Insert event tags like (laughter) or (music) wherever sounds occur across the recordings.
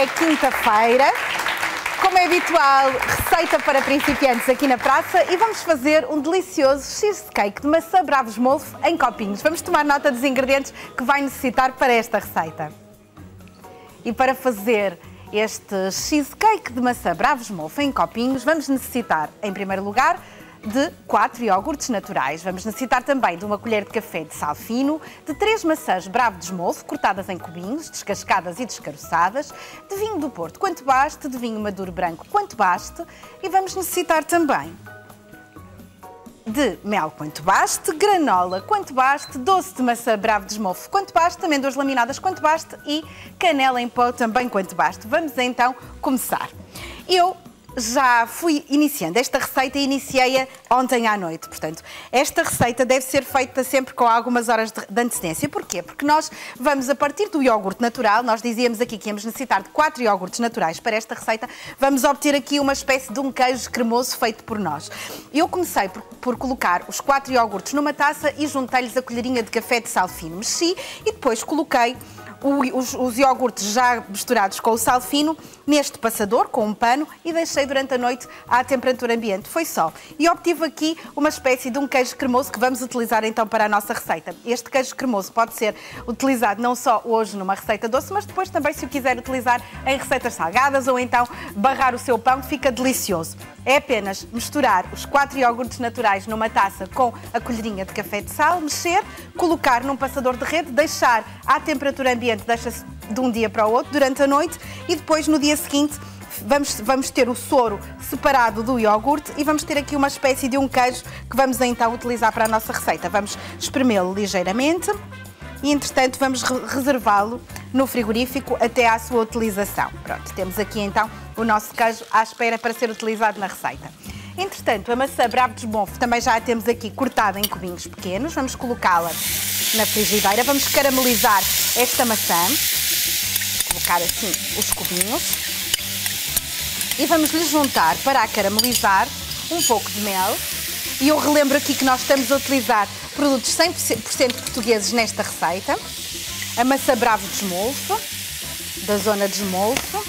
é quinta-feira. Como é habitual, receita para principiantes aqui na praça e vamos fazer um delicioso cheesecake de maçã bravos molfo em copinhos. Vamos tomar nota dos ingredientes que vai necessitar para esta receita. E para fazer este cheesecake de maçã bravos molfo em copinhos, vamos necessitar, em primeiro lugar, de 4 iogurtes naturais. Vamos necessitar também de uma colher de café de sal fino, de 3 maçãs bravo de esmolfo, cortadas em cubinhos, descascadas e descaroçadas, de vinho do Porto quanto baste, de vinho maduro branco quanto baste e vamos necessitar também de mel quanto baste, granola quanto baste, doce de maçã bravo de esmolfo quanto baste, amêndoas laminadas quanto baste e canela em pó também quanto baste. Vamos então começar. Eu já fui iniciando esta receita e iniciei-a ontem à noite. Portanto, esta receita deve ser feita sempre com algumas horas de, antecedência. Porquê? Porque nós vamos, a partir do iogurte natural, nós dizíamos aqui que íamos necessitar de 4 iogurtes naturais para esta receita, vamos obter aqui uma espécie de um queijo cremoso feito por nós. Eu comecei por, por colocar os 4 iogurtes numa taça e juntei-lhes a colherinha de café de sal fino. Mexi e depois coloquei os, os iogurtes já misturados com o sal fino neste passador, com um pano, e deixei durante a noite à temperatura ambiente. Foi só. E obtive aqui uma espécie de um queijo cremoso que vamos utilizar então para a nossa receita. Este queijo cremoso pode ser utilizado não só hoje numa receita doce, mas depois também se o quiser utilizar em receitas salgadas ou então barrar o seu pão, fica delicioso. É apenas misturar os quatro iogurtes naturais numa taça com a colherinha de café de sal, mexer, colocar num passador de rede, deixar à temperatura ambiente, deixa-se de um dia para o outro durante a noite e depois no dia seguinte vamos, vamos ter o soro separado do iogurte e vamos ter aqui uma espécie de um queijo que vamos então utilizar para a nossa receita. Vamos espremê-lo ligeiramente e, entretanto, vamos reservá-lo no frigorífico até à sua utilização. Pronto, temos aqui então o nosso queijo à espera para ser utilizado na receita. Entretanto, a maçã bravo de esbonfo também já a temos aqui cortada em cubinhos pequenos. Vamos colocá-la na frigideira. Vamos caramelizar esta maçã. Colocar assim os cubinhos. E vamos lhe juntar, para a caramelizar, um pouco de mel. E eu relembro aqui que nós estamos a utilizar produtos 100% portugueses nesta receita. A maçã bravo de esmolfo, da zona de esmolfo.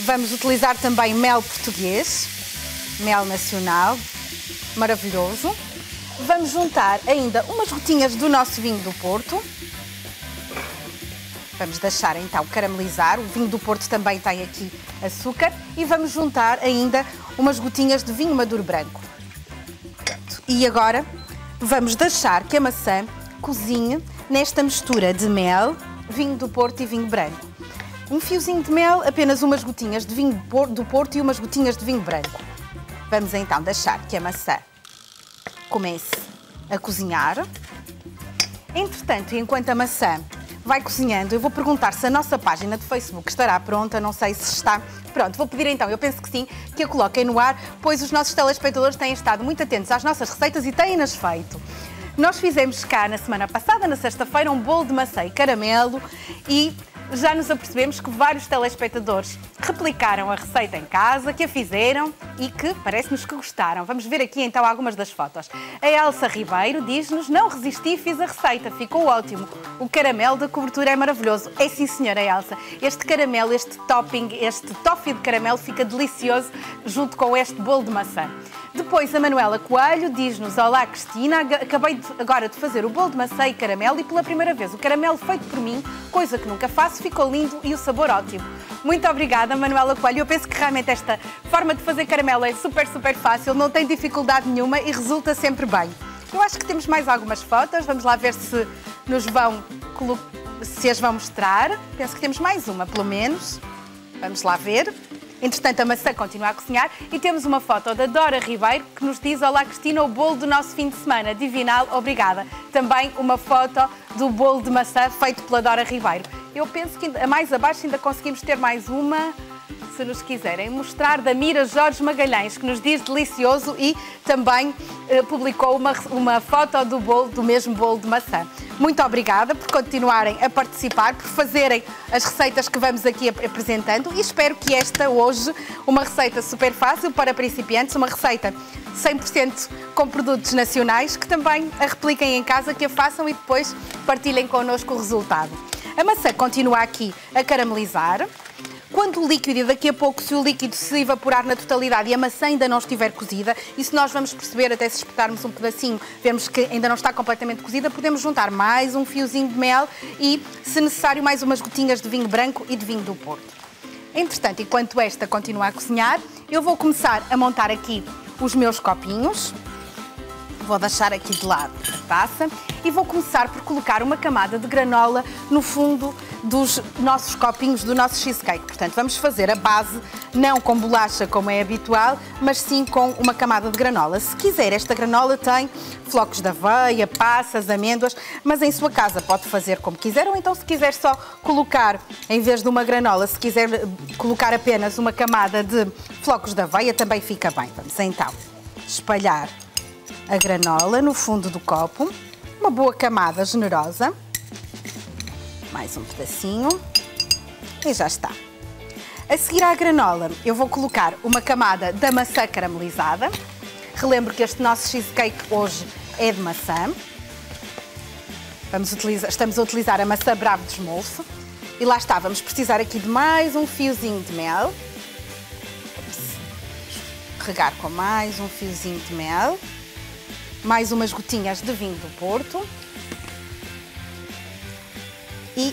Vamos utilizar também mel português, mel nacional, maravilhoso. Vamos juntar ainda umas gotinhas do nosso vinho do Porto. Vamos deixar então caramelizar. O vinho do Porto também tem aqui açúcar. E vamos juntar ainda umas gotinhas de vinho maduro branco. E agora vamos deixar que a maçã cozinhe nesta mistura de mel, vinho do Porto e vinho branco. Um fiozinho de mel, apenas umas gotinhas de vinho do Porto e umas gotinhas de vinho branco. Vamos então deixar que a maçã comece a cozinhar. Entretanto, enquanto a maçã vai cozinhando, eu vou perguntar se a nossa página de Facebook estará pronta, não sei se está. Pronto, vou pedir então, eu penso que sim, que a coloquem no ar, pois os nossos telespectadores têm estado muito atentos às nossas receitas e têm-nas feito. Nós fizemos cá na semana passada, na sexta-feira, um bolo de maçã e caramelo e já nos apercebemos que vários telespectadores replicaram a receita em casa, que a fizeram e que parece-nos que gostaram. Vamos ver aqui então algumas das fotos. A Elsa Ribeiro diz-nos: Não resisti fiz a receita, ficou ótimo. O caramelo da cobertura é maravilhoso. É sim, senhora Elsa. Este caramelo, este topping, este toffee de caramelo fica delicioso junto com este bolo de maçã. Depois a Manuela Coelho diz-nos: Olá Cristina, acabei de, agora de fazer o bolo de maçã e caramelo e pela primeira vez o caramelo feito por mim, coisa que nunca faço, ficou lindo e o sabor ótimo. Muito obrigada, Manuela Coelho. Eu penso que realmente esta forma de fazer caramelo é super, super fácil, não tem dificuldade nenhuma e resulta sempre bem. Eu acho que temos mais algumas fotos, vamos lá ver se nos vão se as vão mostrar. Penso que temos mais uma, pelo menos. Vamos lá ver. Entretanto, a maçã continua a cozinhar e temos uma foto da Dora Ribeiro que nos diz Olá Cristina, o bolo do nosso fim de semana. Divinal, obrigada. Também uma foto do bolo de maçã feito pela Dora Ribeiro. Eu penso que mais abaixo ainda conseguimos ter mais uma se nos quiserem mostrar, da Mira Jorge Magalhães, que nos diz delicioso e também eh, publicou uma, uma foto do bolo, do mesmo bolo de maçã. Muito obrigada por continuarem a participar, por fazerem as receitas que vamos aqui apresentando e espero que esta hoje, uma receita super fácil para principiantes, uma receita 100% com produtos nacionais, que também a repliquem em casa, que a façam e depois partilhem connosco o resultado. A maçã continua aqui a caramelizar. quando o líquido, e daqui a pouco, se o líquido se evaporar na totalidade e a maçã ainda não estiver cozida, e se nós vamos perceber, até se espetarmos um pedacinho, vemos que ainda não está completamente cozida, podemos juntar mais um fiozinho de mel e, se necessário, mais umas gotinhas de vinho branco e de vinho do Porto. Entretanto, enquanto esta continua a cozinhar, eu vou começar a montar aqui os meus copinhos. Vou deixar aqui de lado a taça e vou começar por colocar uma camada de granola no fundo dos nossos copinhos do nosso cheesecake. Portanto, vamos fazer a base não com bolacha como é habitual, mas sim com uma camada de granola. Se quiser, esta granola tem flocos de aveia, passas, amêndoas, mas em sua casa pode fazer como quiser, ou então se quiser só colocar, em vez de uma granola, se quiser eh, colocar apenas uma camada de flocos de aveia, também fica bem. Vamos então espalhar a granola no fundo do copo, uma boa camada generosa, mais um pedacinho e já está. A seguir à granola, eu vou colocar uma camada da maçã caramelizada. Relembro que este nosso cheesecake hoje é de maçã. Vamos utilizar, estamos a utilizar a maçã bravo de esmolso. E lá está, vamos precisar aqui de mais um fiozinho de mel. Regar com mais um fiozinho de mel mais umas gotinhas de vinho do Porto e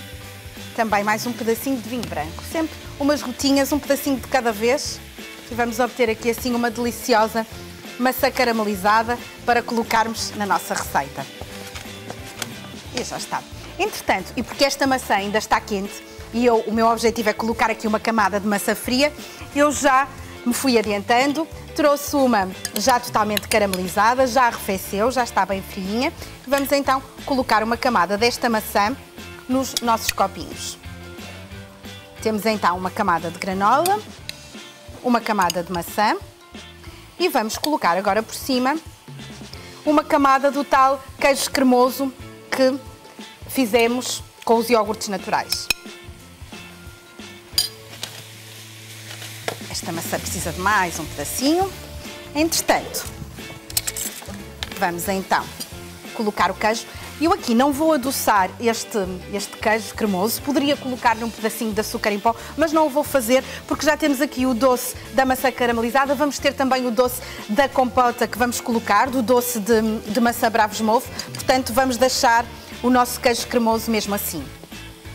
também mais um pedacinho de vinho branco. Sempre umas gotinhas, um pedacinho de cada vez e vamos obter aqui assim uma deliciosa maçã caramelizada para colocarmos na nossa receita. E já está. Entretanto, e porque esta maçã ainda está quente e eu, o meu objetivo é colocar aqui uma camada de maçã fria, eu já me fui adiantando, trouxe uma já totalmente caramelizada, já arrefeceu, já está bem friinha. Vamos então colocar uma camada desta maçã nos nossos copinhos. Temos então uma camada de granola, uma camada de maçã e vamos colocar agora por cima uma camada do tal queijo cremoso que fizemos com os iogurtes naturais. Esta maçã precisa de mais um pedacinho. Entretanto, vamos então colocar o queijo. Eu aqui não vou adoçar este, este queijo cremoso, poderia colocar-lhe um pedacinho de açúcar em pó, mas não o vou fazer porque já temos aqui o doce da maçã caramelizada, vamos ter também o doce da compota que vamos colocar, do doce de, de maçã bravos mouve, portanto vamos deixar o nosso queijo cremoso mesmo assim.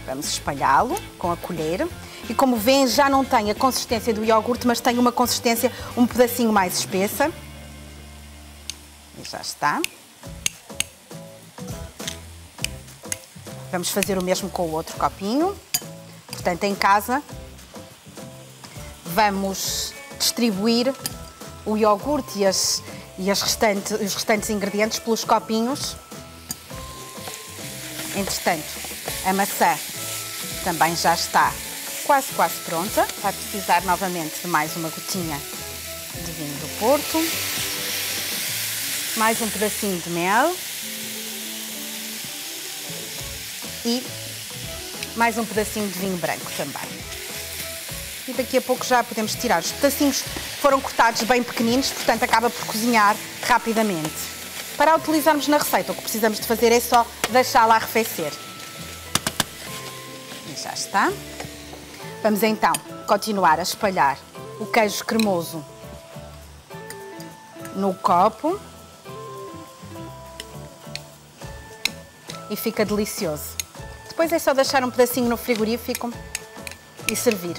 Vamos espalhá-lo com a colher e como vêem já não tem a consistência do iogurte, mas tem uma consistência um pedacinho mais espessa. E já está. Vamos fazer o mesmo com o outro copinho. Portanto, em casa, vamos distribuir o iogurte e, as, e as restantes, os restantes ingredientes pelos copinhos. Entretanto, a maçã também já está quase, quase pronta. Vai precisar novamente de mais uma gotinha de vinho do Porto. Mais um pedacinho de mel. E mais um pedacinho de vinho branco também. E daqui a pouco já podemos tirar. Os pedacinhos foram cortados bem pequeninos, portanto acaba por cozinhar rapidamente. Para utilizarmos na receita, o que precisamos de fazer é só deixá-la arrefecer. E já está. Vamos então continuar a espalhar o queijo cremoso no copo. E fica delicioso. Depois é só deixar um pedacinho no frigorífico e servir.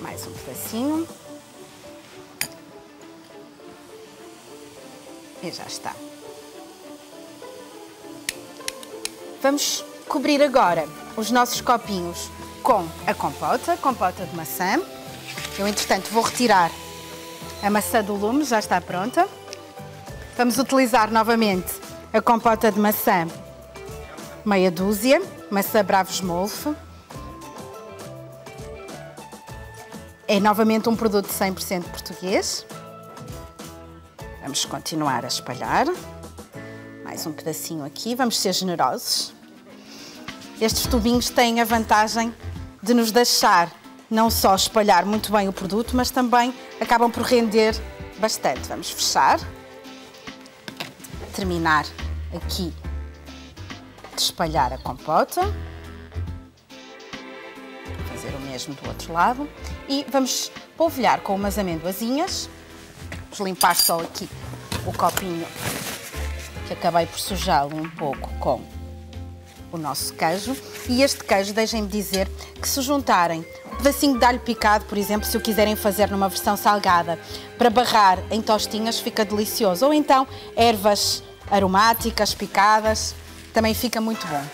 Mais um pedacinho. E já está. Vamos cobrir agora os nossos copinhos com a compota, compota de maçã. Eu, entretanto, vou retirar a maçã do lume, já está pronta. Vamos utilizar novamente a compota de maçã, meia dúzia, maçã Bravo Smolf. É novamente um produto 100% português. Vamos continuar a espalhar. Mais um pedacinho aqui, vamos ser generosos. Estes tubinhos têm a vantagem de nos deixar não só espalhar muito bem o produto, mas também acabam por render bastante. Vamos fechar, terminar aqui de espalhar a compota, fazer o mesmo do outro lado. E vamos polvilhar com umas amendoazinhas. Vamos limpar só aqui o copinho que acabei por sujá-lo um pouco com o nosso queijo. E este queijo, deixem-me dizer, que se juntarem um pedacinho de alho picado, por exemplo, se o quiserem fazer numa versão salgada, para barrar em tostinhas, fica delicioso. Ou então ervas aromáticas picadas, também fica muito bom.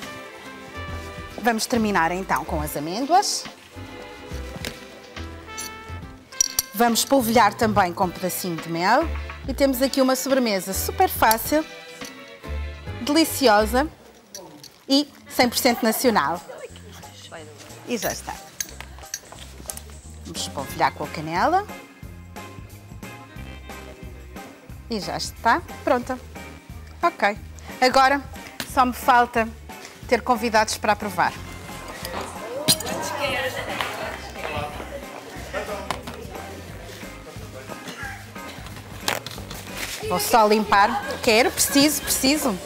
Vamos terminar então com as amêndoas. Vamos polvilhar também com um pedacinho de mel. E temos aqui uma sobremesa super fácil, deliciosa e 100% nacional. E já está. Vamos polvilhar com a canela. E já está pronta. Ok. Agora só me falta ter convidados para provar. Vou só limpar. Quero, preciso, preciso.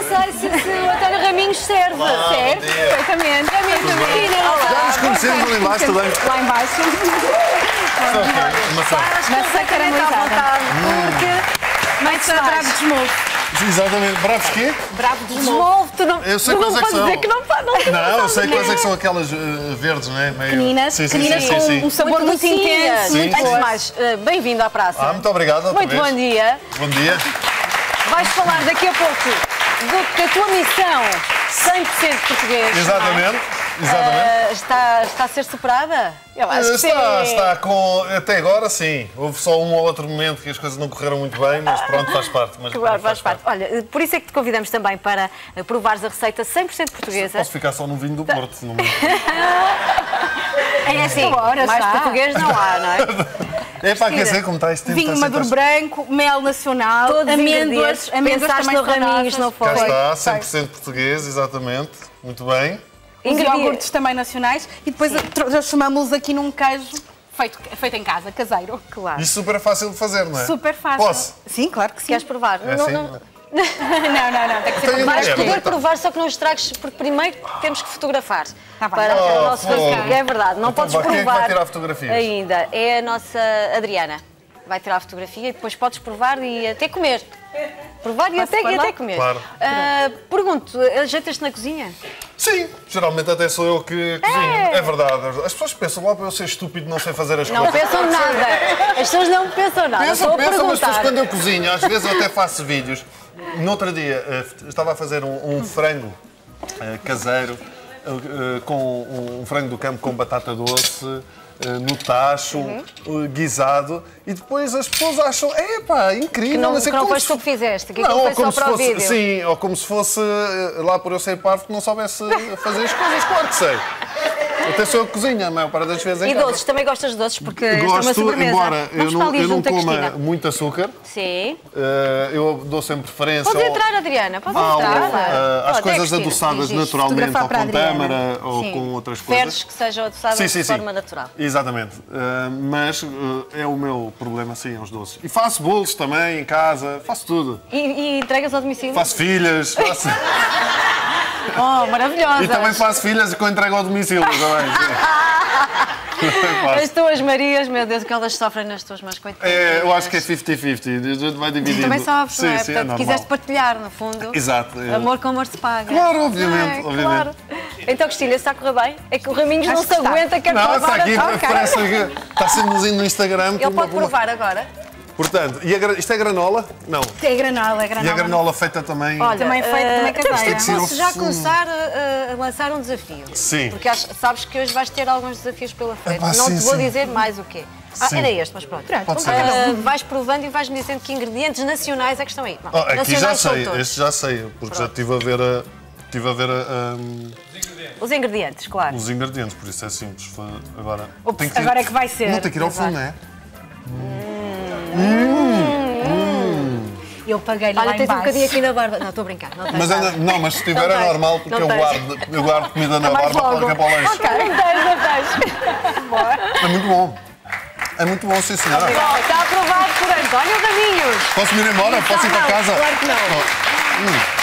Não sei se, se o António Raminhos serve. Serve, perfeitamente. A mim também. Já nos conhecemos ali embaixo também. Lá embaixo. Maçã. Maçã caramelizada. Porque Maçã bravo de molho. Exatamente. Bravos quê? Bravo de desmolve, tu não, Eu sei tu não quais é que são. dizer que não pá, não Não, eu sei quais é que são aquelas eh, verdes, não é? Meio... Pequeninas, sim, sim, pequeninas sim, com sim, um sim. sabor muito, intenso. Sim, muito. Antes de mais, eh, bem-vindo à praça. Ah, muito obrigado. Muito vez. bom dia. Bom dia. Vais falar daqui a pouco do, da tua missão 100% português. Exatamente. é? Exatamente. Eh, está, está a ser superada? Eu acho que está, sim. está com. Até agora, sim. Houve só um ou outro momento que as coisas não correram muito bem, mas pronto, faz parte. Mas Claro, pronto, faz parte. Olha, eh, por isso é que te convidamos também para eh, provares a receita 100% portuguesa. Posso ficar só no vinho do Porto. Não... (laughs) É assim, mais português não há, não é? (laughs) É para aquecer como está este tempo. Vinho maduro branco, mel nacional, Todos os amêndoas, amêndoas também no Raminhos, não foi? Cá Foi. está, 100% português, exatamente. Muito bem. Os Ingredientes. iogurtes também nacionais e depois transformamos aqui num queijo feito, feito em casa, caseiro. Claro. Isto super fácil de fazer, não é? Super fácil. Posso? Sim, claro que sim. Queres provar? É Não- assim? não- Não, não, não, tem que ser para Vais É, poder tá- provar, só que não estragues, porque primeiro temos que fotografar. Tá bem. para Oh, o nosso. É verdade, não Então podes vá, quem é que vai provar tirar fotografias? ainda. É a nossa Adriana. Vai tirar a fotografia e depois podes provar e até comer. Provar e até, e até comer. Claro. Ah, pergunto, ajeitas-te na cozinha? Sim, geralmente até sou eu que cozinho. É. verdade, é verdade. As pessoas pensam lá para eu ser estúpido não sei fazer as Não coisas. pensam nada. As pessoas não pensam nada. Pensam, pensam, mas depois quando eu cozinho, às vezes eu até faço vídeos. No outro dia eh, estava a fazer um, um frango eh, caseiro eh, com um frango do campo com batata doce. Eh, No tacho, Uhum. eh, guisado, e depois as pessoas acham, epá, incrível. Que não- mas é que não como foste tu que fizeste, que não, foi como só para o fosse, vídeo. Sim, ou como se fosse eh, lá por eu ser parvo que não soubesse fazer as coisas, claro que sei. (laughs) Até sou eu que cozinho, a maior parte das vezes E doces, também gostas de doces? Porque esta é uma Gosto, sobremesa. embora Vamos eu não, eu não coma muito açúcar, Sim. eh, eu dou sempre preferência Podes ao- entrar, Adriana. Podes ao- entrar. eh, às Pode, coisas adoçadas naturalmente, ou com tâmara, ou Sim. com outras coisas. que sejam adoçadas Sim, sim, de forma natural. Exatamente. Eh, mas eh, é o meu problema, sim, aos doces. E faço bolos também em casa, faço tudo. E, e entregas ao domicílio? Faço filhas, faço... (laughs) Oh, maravilhosa. e também faço filhas com entrega ao domicílio também. (laughs) As tuas Marias, meu Deus, o que elas sofrem nas tuas mãos, coitadas. É, eu acho que é 50-50, a gente vai dividindo. Também sofres, sim, não é? Sim, é Portanto, normal. quiseste partilhar, no fundo. Exato. é. Amor com amor se paga. Claro, obviamente, Não é? obviamente. Claro. Então, Cristina, se está a correr bem, é que o Raminhos Acho não se aguenta, quer Não, provar está aqui, cara. parece que está sempre no Instagram. Ele pode provar agora. Portanto, e a isto é granola? Não. É granola, é granola. E a granola feita também. Olha, Também feito, eh, também temos caseira. que Tem que ser posso já começar a, a lançar um desafio. Sim. Porque acho- sabes que hoje vais ter alguns desafios pela frente. Epá, não sim, te vou sim. dizer mais o quê. Ah, Sim. era este, mas pronto. Pode ser Ah, este. vais provando e vais-me dizendo que ingredientes nacionais é que estão aí. Não, Oh, aqui já nacionais são sei, todos. este já sei, porque já estive a ver, a, estive a ver a, um, Os ingredientes, claro. os ingredientes, por isso é simples. Agora, Ups, tem que ir- agora é que vai ser. Não tem que ir ao fundo, não é? Eu paguei-lhe Olha, lá tens um embaixo. bocadinho aqui na barba. Não, estou a brincar. Não Mas ainda, não, mas se tiver Não é normal, porque Não eu tens. guardo, eu guardo comida na barba logo. para para o lanche. Ok, não tens, não tens. Boa. É muito bom. É muito bom, sim, senhora. Bom, está aprovado por António Raminhos. Posso ir embora? Posso ir para Não, casa? Claro que não.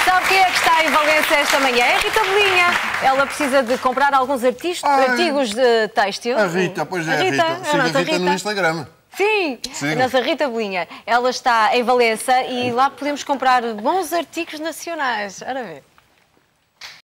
Sabe quem é que está em Valência esta manhã? É a Rita Belinha. Ela precisa de comprar alguns artis- Ai. artigos de têxtil. A Rita, pois é, A a Rita. a Siga a nossa Rita no Instagram. Sim, Siga. a nossa Rita Belinha. Ela está em Valença e lá podemos comprar bons artigos nacionais. Ora ver.